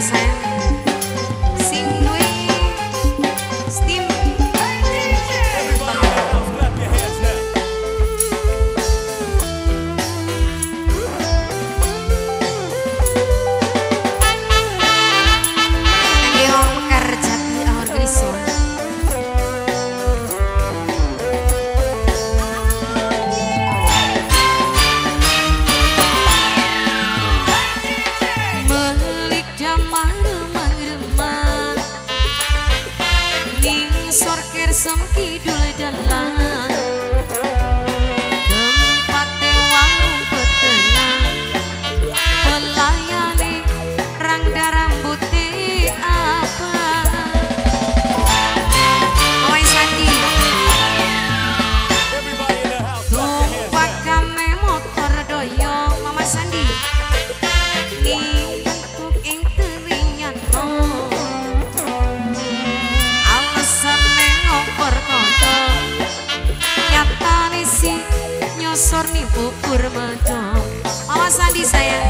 his hand. sống khi đuôi đàn lá 我的心里只有你。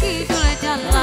কি চলে জানলা